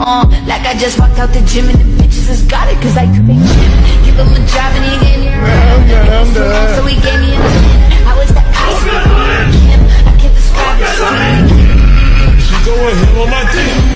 Uh, like I just walked out the gym and the bitches has got it cause I could make him Give him a job and he gave me a rib So he gave me a pin I was the ice cream. I can't describe it. She's going him on my dick.